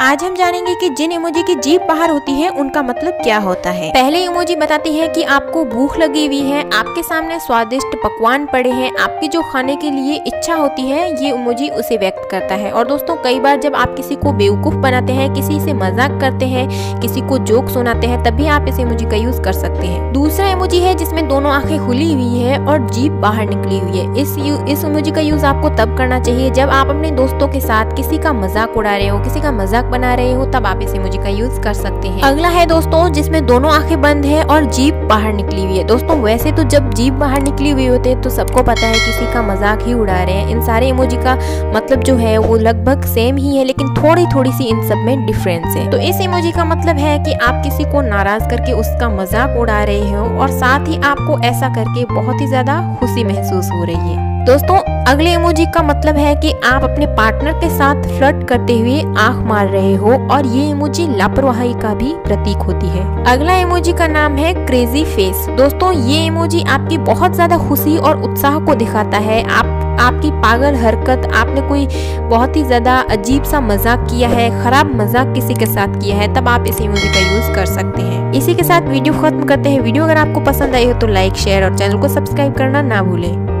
आज हम जानेंगे कि जिन इमोजी की जीप बाहर होती है, उनका मतलब क्या होता है। पहले इमोजी बताती है कि आपको भूख लगी हुई है, आपके सामने स्वादिष्ट पकवान पड़े हैं, आपकी जो खाने के लिए इच्छा होती है, ये इमोजी उसे व्यक्त करता है। और दोस्तों, कई बार जब आप किसी को बेवकूफ़ बनाते हैं, किसी से मज़ाक करते हैं, किसी को जोक सुनाते हैं, तभी आप इस इमोजी का यूज़ कर सकते हैं। दूसरा इमोजी है जिसमें दोनों आँखें खुली हुई है और जीप बाहर निकली हुई है। इस इस इमोजी का यूज़ आपको तब करना चाहिए जब आप अपने दोस्तों के साथ किसी का मज़ाक उड़ा रहे हो, किसी का मज़ाक मज़ाक बना रहे हो, तब आप इस इमोजी का यूज़ कर सकते हैं। अगला है दोस्तों, जिसमें दोनों आँखें बंद है और जीप बाहर निकली हुई है। दोस्तों, वैसे तो जब जीप बाहर निकली हुई होते हैं तो सबको पता है किसी का मज़ाक ही उड़ा रहे हैं। इन सारे इमोजी का मतलब जो है, वो लगभग सेम ही है, लेकिन थोड़ी थोड़ी सी इन सब में डिफरेंस है। तो इस इमोजी का मतलब है कि आप किसी को नाराज़ करके उसका मज़ाक उड़ा रहे हो, और साथ ही आपको ऐसा करके बहुत ही ज़्यादा खुशी महसूस हो रही है। दोस्तों, अगले इमोजी का मतलब है कि आप अपने पार्टनर के साथ फ्लर्ट करते हुए आँख मार रहे हो और ये इमोजी लापरवाही का भी प्रतीक होती है। अगला इमोजी का नाम है क्रेजी फेस दोस्तों, ये इमोजी आपकी बहुत ज़्यादा खुशी और उत्साह को दिखाता है। आप, आपकी पागल हरकत, आपने कोई बहुत ही ज़्यादा अजीब सा मज़ाक किया है, खराब मज़ाक किसी के साथ किया है, तब आप इस इमोजी का यूज़ कर सकते हैं। इसी के साथ वीडियो खत्म करते हैं। वीडियो अगर आपको पसंद आई हो तो लाइक शेयर और चैनल को सब्सक्राइब करना ना भूलें।